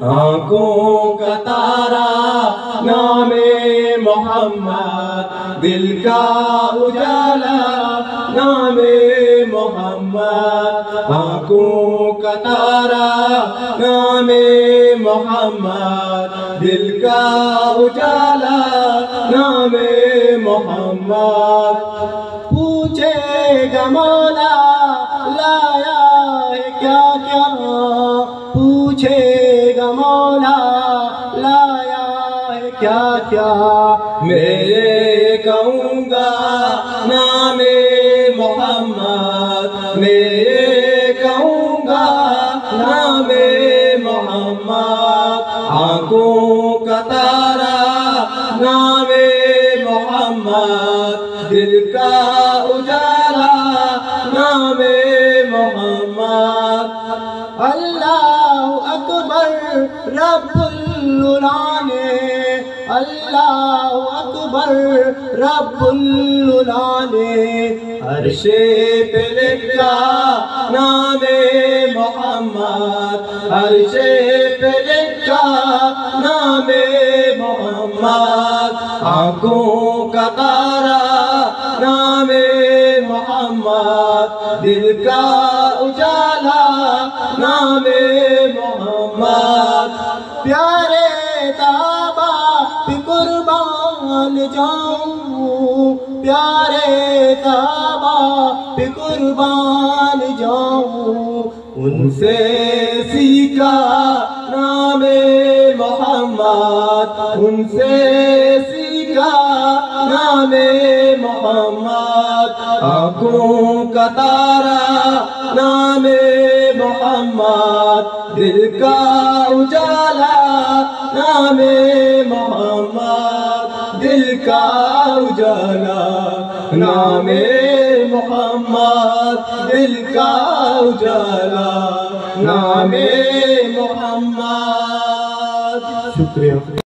آنکھوں کا تارا نام محمد دل کا اجالا نام محمد آنکھوں کا تارا نام محمد دل کا اجالا نام محمد پوچھے گا مولا لایا ہے کیا کیا پوچھے گا مولا لایا ہے کیا کیا میں کہوں گا نام محمد میں کہوں گا نام محمد، آنکھوں کا تارا، نام محمد، دل کا اجالا نام محمد۔ اللہ اکبر، رب العلانے اللہ اکبر، رب العلانے عرش پہ لکھا نام محمد، عرش پہ لکھا نام محمد، آنکھوں کا تارا، نام محمد، دل کا اجالا، نام محمد قربان جاؤں، پیارے تابا پہ قربان جاؤں۔ ان سے سیکھا نام محمد۔ ان سے سیکھا نام محمد۔ آنکھوں کا تارا نام محمد۔ دل کا اجالا نام محمد۔ کا اجالا نام محمد دل کا اجالا نام محمد۔ شکریہ۔